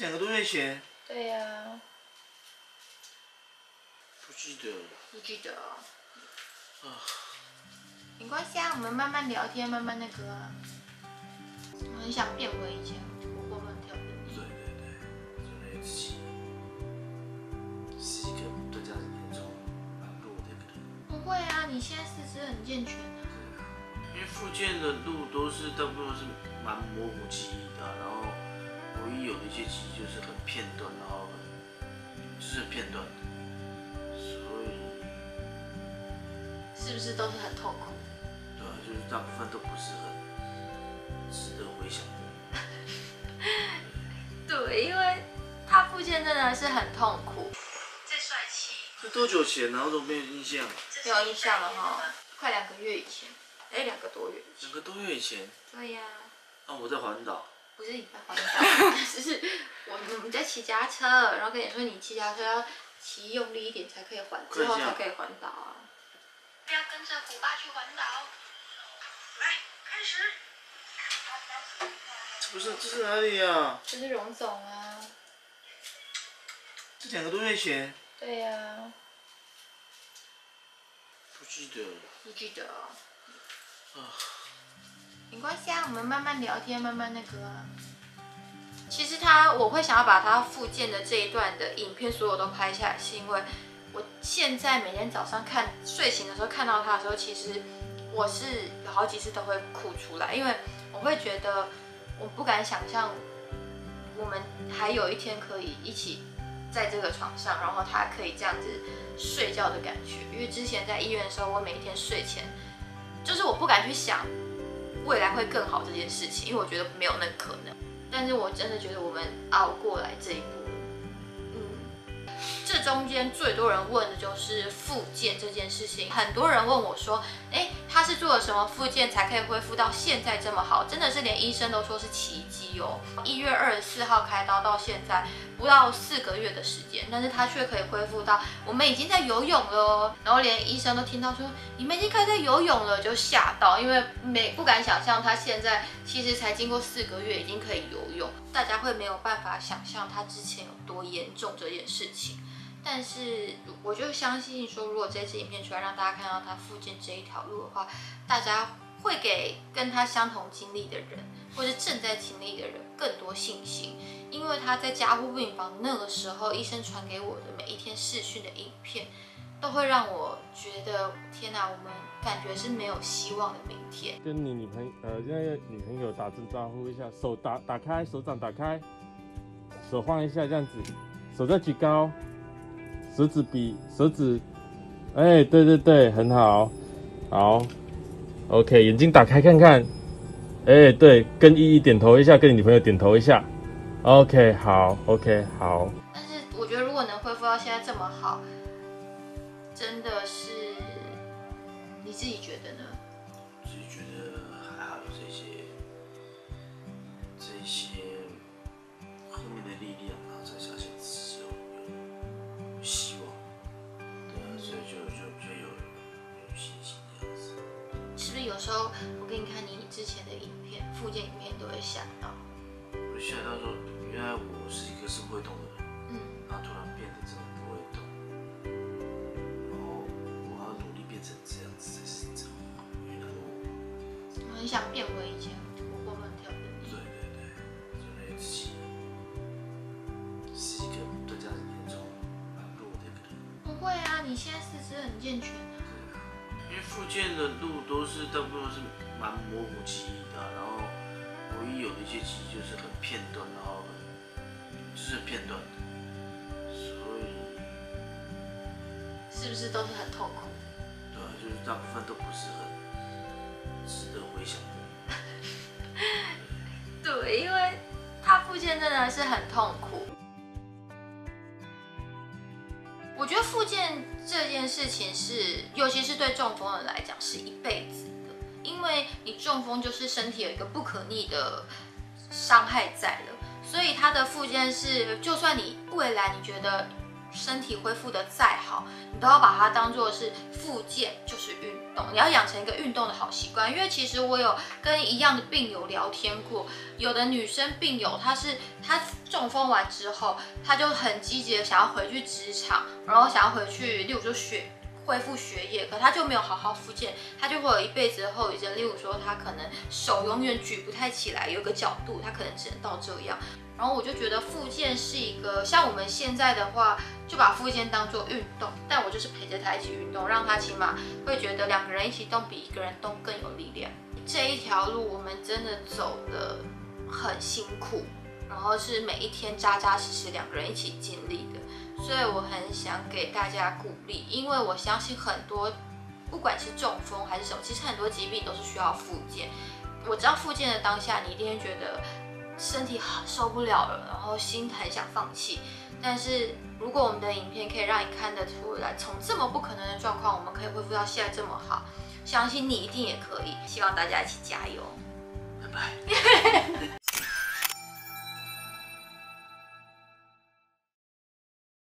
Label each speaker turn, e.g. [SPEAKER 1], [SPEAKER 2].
[SPEAKER 1] 两个多月前，
[SPEAKER 2] 对呀、
[SPEAKER 1] 不记得。
[SPEAKER 2] 不记得哦。没关系啊，我们慢慢聊天，慢慢那个啊。我很想变回以前活蹦乱跳的你。
[SPEAKER 1] 对对对，就那个自己是一个对家人严重蛮弱的一个人。
[SPEAKER 2] 不会啊，你现在四肢很健全啊。
[SPEAKER 1] 因为复健的路都是大部分都是蛮模糊记忆的啊、然后唯一有的一些记忆就是很片段，然后很就是很片段的，所以
[SPEAKER 2] 是不是都是很痛苦？
[SPEAKER 1] 对啊，就是大部分都不是很值得回想的。
[SPEAKER 2] 对，因为他复健真的是很痛苦。最帅气。
[SPEAKER 1] 是多久前然后都没有印象？
[SPEAKER 2] 没有印象了哈，快两个月以前，哎，两个多月。
[SPEAKER 1] 两个多月以前，
[SPEAKER 2] 对呀、
[SPEAKER 1] 啊，我在环岛，
[SPEAKER 2] 不是你在环岛，只是我我们在骑脚踏车，然后跟你说你骑脚踏车要骑用力一点才可以环，之后才可以环岛啊。不要跟着古巴去环岛。来，开始。
[SPEAKER 1] 这不是这是哪里呀、
[SPEAKER 2] 这是荣总啊。
[SPEAKER 1] 这两个多月前，
[SPEAKER 2] 对呀、
[SPEAKER 1] 不记得了。
[SPEAKER 2] 不记得哦。
[SPEAKER 1] 啊，
[SPEAKER 2] 没关系啊，我们慢慢聊天，慢慢那个。其实他，我会想要把他复健的这一段的影片所有都拍下来，是因为我现在每天早上看睡醒的时候看到他的时候，其实我是有好几次都会哭出来，因为我会觉得我不敢想象我们还有一天可以一起在这个床上，然后他可以这样子睡觉的感觉。因为之前在医院的时候，我每天睡前就是我不敢去想未来会更好这件事情，因为我觉得没有那可能。但是我真的觉得我们熬过来这一步。中间最多人问的就是复健这件事情，很多人问我说，哎，他是做了什么复健才可以恢复到现在这么好？真的是连医生都说是奇迹哦。一月二十四号开刀到现在不到四个月的时间，但是他却可以恢复到我们已经在游泳了，然后连医生都听到说你们已经开始在游泳了，就吓到，因为没不敢想象他现在其实才经过四个月已经可以游泳，大家会没有办法想象他之前有多严重这件事情。但是我就相信说，如果这支影片出来让大家看到他附近这一条路的话，大家会给跟他相同经历的人，或是正在经历的人更多信心。因为他在加护病房那个时候，医生传给我的每一天视讯的影片，都会让我觉得天哪，我们感觉是没有希望的明天。
[SPEAKER 3] 跟你女朋友呃那个女朋友打声招呼一下，手打打开，手掌打开，手晃一下这样子，手再举高，手指比手指，哎，对对对，很好，好，OK，眼睛打开看看，哎，对，跟依依点头一下，跟你女朋友点头一下，OK，好，OK，好。
[SPEAKER 2] 但是我觉得如果能恢复到现在这么好，真的是你自己觉得呢？是不是有时候我给你看你之前的影片、附件影片，都会吓到，
[SPEAKER 1] 我吓到说，原来我是一个是会动的人，
[SPEAKER 2] 嗯，
[SPEAKER 1] 然后突然变得这么不会动，然后我要努力变成这样子才是真好。原来我
[SPEAKER 2] 我很想变回以前活蹦乱跳的你。
[SPEAKER 1] 对对对，就那个自己是一个对家人严重蛮弱的一个人。
[SPEAKER 2] 不会啊，你现在四肢很健全啊。
[SPEAKER 1] 因为复健的路都是大部分是蛮模糊记忆的啊、然后唯一有的一些记忆就是很片段，然后很就是很片段的，所以
[SPEAKER 2] 是不是都是很痛苦？
[SPEAKER 1] 对啊，就是大部分都不是很值得回想的。
[SPEAKER 2] 对，因为他复健真的是很痛苦。我觉得复健这件事情是，尤其是对中风的人来讲，是一辈子的，因为你中风就是身体有一个不可逆的伤害在了，所以它的复健是，就算你未来你觉得身体恢复的再好，你都要把它当做是复健，就是运动。你要养成一个运动的好习惯。因为其实我有跟一样的病友聊天过，有的女生病友她是她中风完之后，她就很积极的想要回去职场，然后想要回去，例如说学。恢复学业，可他就没有好好复健，他就会有一辈子的后遗症。例如说，他可能手永远举不太起来，有个角度，他可能只能到这样。然后我就觉得复健是一个，像我们现在的话，就把复健当做运动，但我就是陪着他一起运动，让他起码会觉得两个人一起动比一个人动更有力量。这一条路我们真的走得很辛苦，然后是每一天扎扎实实两个人一起经历的。所以我很想给大家鼓励，因为我相信很多，不管是中风还是什么，其实很多疾病都是需要复健。我知道复健的当下，你一定会觉得身体受不了了，然后心很想放弃。但是如果我们的影片可以让你看得出来，从这么不可能的状况，我们可以恢复到现在这么好，相信你一定也可以。希望大家一起加油，
[SPEAKER 1] 拜拜。